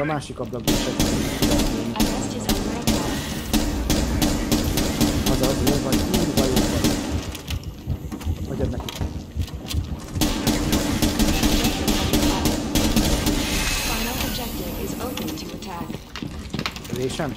Mert a másik ablakban se tudunk A is under attack. Azaz, jó vagy, kurva jó vagy. Hagyjad neki. Is. Résem?